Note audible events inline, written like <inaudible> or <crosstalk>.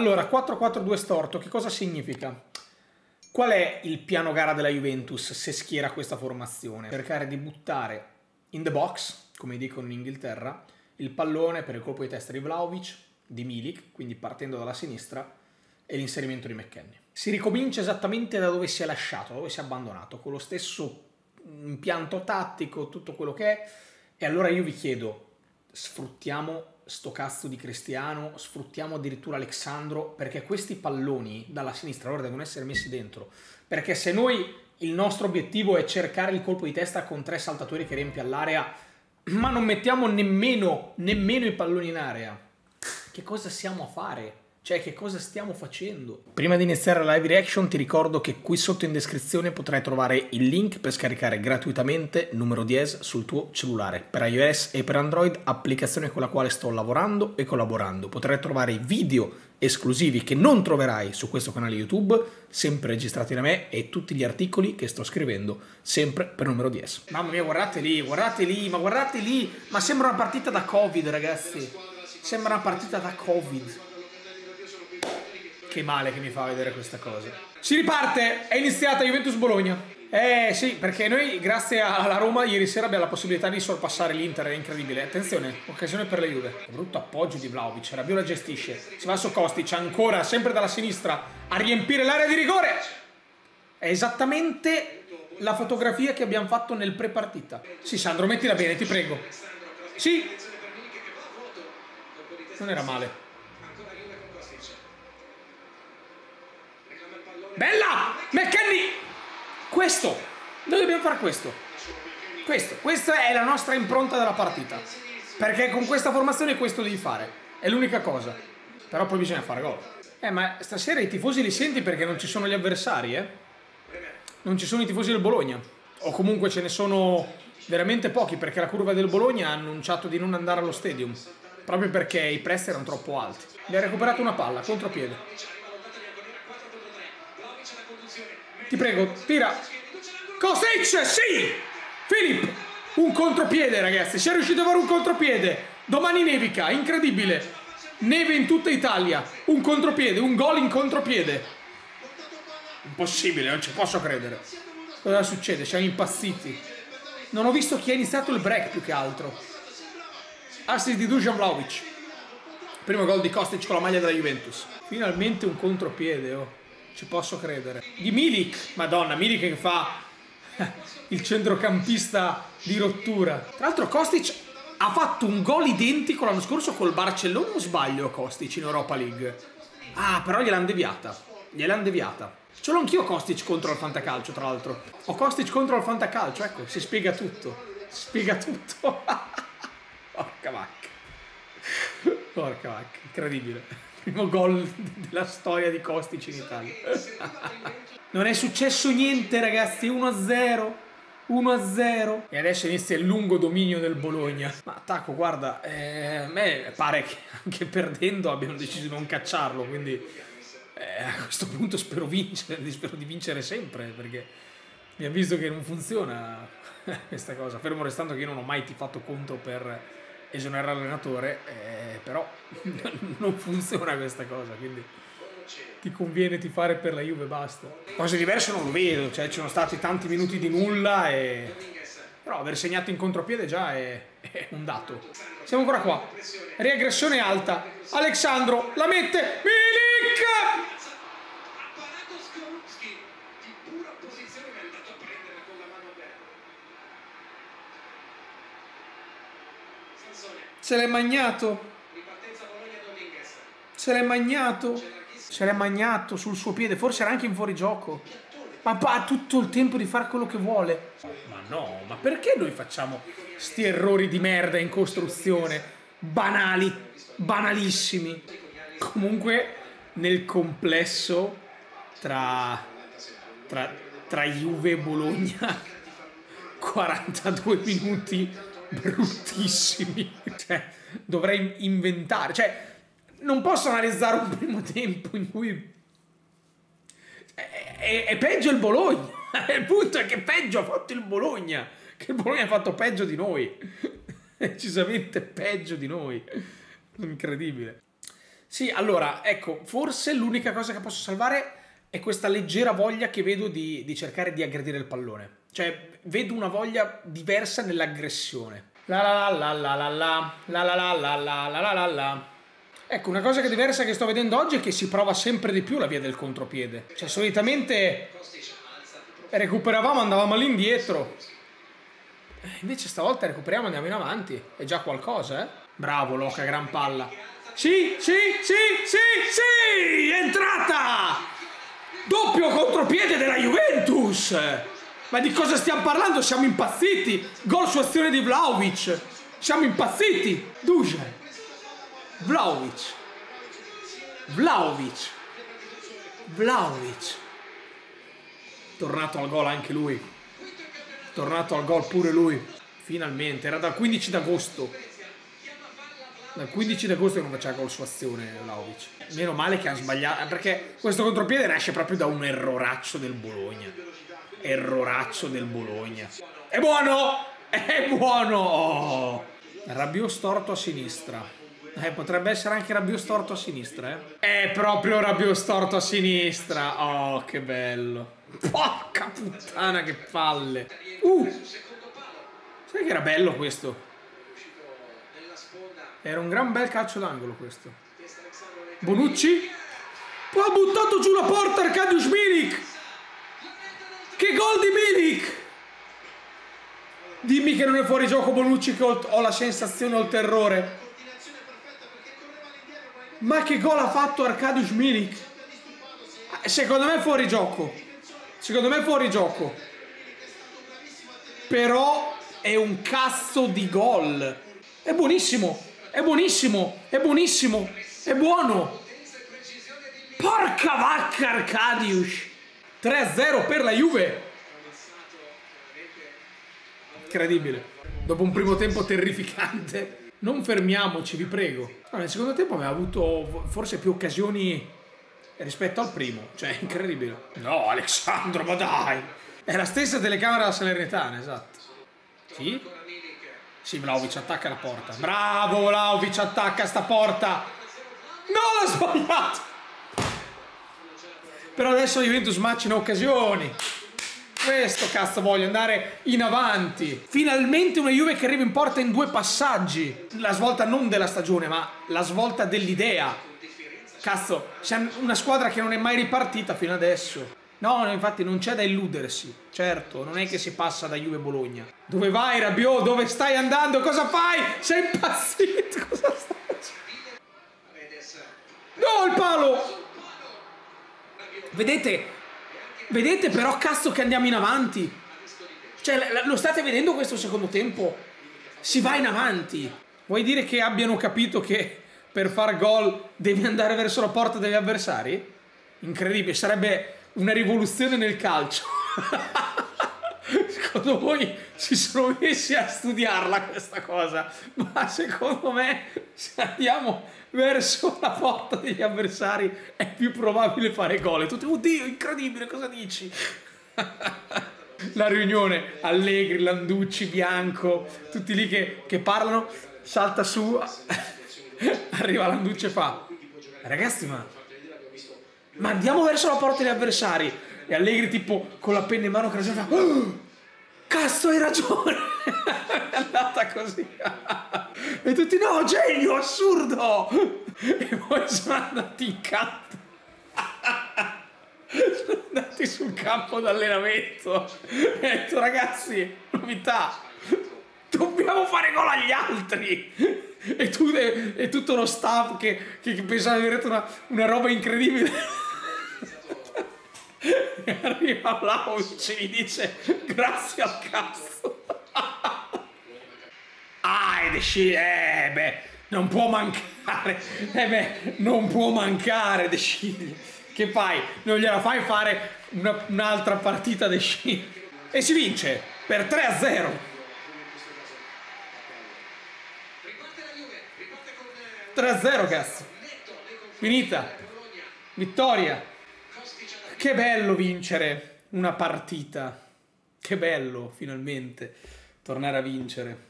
Allora, 4-4-2 storto, che cosa significa? Qual è il piano gara della Juventus se schiera questa formazione? Cercare di buttare in the box, come dicono in Inghilterra, il pallone per il colpo di testa di Vlaovic, di Milik, quindi partendo dalla sinistra, e l'inserimento di McKenny. Si ricomincia esattamente da dove si è lasciato, dove si è abbandonato, con lo stesso impianto tattico, tutto quello che è. E allora io vi chiedo, sfruttiamo sto cazzo di Cristiano, sfruttiamo addirittura Alexandro, perché questi palloni dalla sinistra ora devono essere messi dentro. Perché se noi il nostro obiettivo è cercare il colpo di testa con tre saltatori che riempie all'area, ma non mettiamo nemmeno, nemmeno i palloni in area, che cosa siamo a fare? Cioè, che cosa stiamo facendo? Prima di iniziare la live reaction ti ricordo che qui sotto in descrizione potrai trovare il link per scaricare gratuitamente numero 10 sul tuo cellulare. Per iOS e per Android, applicazione con la quale sto lavorando e collaborando. Potrai trovare video esclusivi che non troverai su questo canale YouTube, sempre registrati da me, e tutti gli articoli che sto scrivendo, sempre per numero 10. Mamma mia, guardate lì, guardate lì, ma guardate lì! Ma sembra una partita da Covid, ragazzi. Sembra una partita da Covid. Che male che mi fa vedere questa cosa. Si riparte, è iniziata Juventus Bologna. Eh sì, perché noi grazie alla Roma ieri sera abbiamo la possibilità di sorpassare l'Inter, è incredibile. Attenzione, occasione per la Juve. Brutto appoggio di Vlaovic, Rabiot gestisce. Si va su Kostic, ancora, sempre dalla sinistra, a riempire l'area di rigore. È esattamente la fotografia che abbiamo fatto nel pre-partita. Sì, Sandro, mettila bene, ti prego. Sì. Non era male. Bella! McKenny! Questo! Noi dobbiamo fare questo. Questo. Questa è la nostra impronta della partita. Perché con questa formazione questo devi fare. È l'unica cosa. Però poi bisogna fare gol. Eh, ma stasera i tifosi li senti perché non ci sono gli avversari, eh? Non ci sono i tifosi del Bologna. O comunque ce ne sono veramente pochi perché la curva del Bologna ha annunciato di non andare allo stadium. Proprio perché i prezzi erano troppo alti. Mi ha recuperato una palla, contropiede. Ti prego, tira. Kostic, sì! Filip, un contropiede ragazzi, si è riuscito a fare un contropiede. Domani nevica, incredibile. Neve in tutta Italia, un contropiede, un gol in contropiede. Impossibile, non ci posso credere. Cosa succede? Siamo impazziti. Non ho visto chi ha iniziato il break più che altro. Assist di Dujan Vlaovic. Primo gol di Kostic con la maglia della Juventus. Finalmente un contropiede, oh. Ci posso credere. Di Milik. Madonna, Milik che fa <laughs> il centrocampista di rottura. Tra l'altro Kostic ha fatto un gol identico l'anno scorso col Barcellona o sbaglio Kostic in Europa League? Ah, però gliel'hanno deviata. Gliel'hanno deviata. Ce l'ho anch'io Kostic contro il Fantacalcio, tra l'altro. Ho Kostic contro il Fantacalcio, ecco, si spiega tutto. Si spiega tutto. <laughs> Porca vacca. Porca vacca, incredibile primo gol della storia di Kostic in Italia. non è successo niente ragazzi, 1-0. 1-0 e adesso inizia il lungo dominio del Bologna. Ma Taco, guarda, eh, a me pare che anche perdendo abbiano deciso di non cacciarlo, quindi eh, a questo punto spero, vincere, <laughs> spero di vincere sempre perché mi ha visto che non funziona <laughs> questa cosa. Fermo restando che io non ho mai tifato contro per esonerare l'allenatore, eh, però <laughs> non funziona questa cosa, quindi ti conviene ti fare per la Juve basta. Cose diverse non lo vedo, cioè ci sono stati tanti minuti di nulla e... però aver segnato in contropiede già è, è un dato. Siamo ancora qua. Riaggressione alta. Alexandro la mette. Milik! Se l'è magnato. Se l'è magnato. Se l'è magnato sul suo piede. Forse era anche in fuorigioco. Ma ha tutto il tempo di fare quello che vuole. Ma no, ma perché noi facciamo sti errori di merda in costruzione? Banali, banalissimi. Comunque, nel complesso, tra, tra, tra Juve e Bologna, <laughs> 42 minuti bruttissimi. <laughs> Cioè, dovrei inventare. Cioè, non posso analizzare un primo tempo in cui... È, è, è peggio il Bologna. <laughs> Il punto è che peggio ha fatto il Bologna. Che il Bologna ha fatto peggio di noi. <laughs> Decisamente peggio di noi. Incredibile. Sì, allora, ecco, forse l'unica cosa che posso salvare è questa leggera voglia che vedo di, di cercare di aggredire il pallone. Cioè, vedo una voglia diversa nell'aggressione. La la la la la la la la la la la la la la la Ecco, una cosa che è diversa che sto vedendo oggi è che si prova sempre di più la via del contropiede. Cioè, solitamente recuperavamo, andavamo all'indietro. Invece stavolta recuperiamo, andiamo in avanti. È già qualcosa, eh? Bravo, Loca, gran palla. Sì, sì, sì, sì, sì! Entrata! Doppio contropiede della Juventus! Ma di cosa stiamo parlando? Siamo impazziti! Gol su azione di Vlaovic! Siamo impazziti! Dujan! Vlaovic! Vlaovic! Vlaovic! Tornato al gol anche lui. Tornato al gol pure lui. Finalmente, era dal 15 d'agosto. Dal 15 d'agosto che non faceva gol su azione Vlaovic. Meno male che ha sbagliato, perché questo contropiede nasce proprio da un erroraccio del Bologna. Erroraccio del Bologna. È buono! È buono! Rabbio storto a sinistra. Eh, potrebbe essere anche Rabbio storto a sinistra, eh? È proprio Rabbio storto a sinistra. Oh, che bello. Porca puttana, che palle. Uh! Sai che era bello questo? Era un gran bel calcio d'angolo questo. Bonucci? Poi ha buttato giù la porta Arcadius Milik. Gol di Milik! Dimmi che non è fuori gioco Bonucci che ho la sensazione o il terrore. Ma che gol ha fatto Arcadius Milik? Secondo me è fuori gioco. Secondo me è fuori gioco. Però è un cazzo di gol. È buonissimo. È buonissimo. È buonissimo. È buono. Porca vacca Arcadius. 3-0 per la Juve. Incredibile. Dopo un primo tempo terrificante. Non fermiamoci, vi prego. No, nel secondo tempo aveva avuto forse più occasioni rispetto al primo. Cioè, incredibile. No, Alessandro, ma dai! È la stessa telecamera della Salernitana, esatto. Sì? Sì, Vlaovic attacca la porta. Bravo, Vlaovic attacca sta porta. No, l'ha sbagliato! Però adesso Juventus macina occasioni. Questo cazzo voglio andare in avanti. Finalmente una Juve che arriva in porta in due passaggi. La svolta non della stagione ma la svolta dell'idea. Cazzo c'è una squadra che non è mai ripartita fino adesso. No infatti non c'è da illudersi. Certo non è che si passa da Juve Bologna. Dove vai Rabiot? Dove stai andando? Cosa fai? Sei impazzito <laughs> cosa stai facendo? No il palo vedete Vedete però cazzo che andiamo in avanti. Cioè, lo state vedendo questo secondo tempo? Si va in avanti. Vuoi dire che abbiano capito che per far gol devi andare verso la porta degli avversari? Incredibile, sarebbe una rivoluzione nel calcio. <laughs> secondo voi si sono messi a studiarla questa cosa? Ma secondo me se andiamo verso la porta degli avversari è più probabile fare gol. E tutti, oddio, incredibile, cosa dici? <laughs> la riunione, Allegri, Landucci, Bianco, tutti lì che, che parlano, salta su, <laughs> arriva Landucci e fa, ragazzi ma, ma andiamo verso la porta degli avversari. E Allegri tipo con la penna in mano che fa, oh, <gasps> cazzo hai ragione, <laughs> è andata così. E tutti, no, genio, assurdo! E poi sono andati in campo. sono andati sul campo d'allenamento. E ho detto, ragazzi, novità, dobbiamo fare gol agli altri. E, tu, e, e tutto lo staff che, che, che pensava di avere una, una roba incredibile. E arriva Vlaovic e gli dice grazie al cazzo. <laughs> Ah, ed esci, eh beh, non può mancare, eh beh, non può mancare De Scigli. Che fai? Non gliela fai fare una, un'altra partita De Scigli. E si vince per 3 a 0. 3 a 0 cazzo. Finita. Vittoria. Che bello vincere una partita. Che bello finalmente tornare a vincere.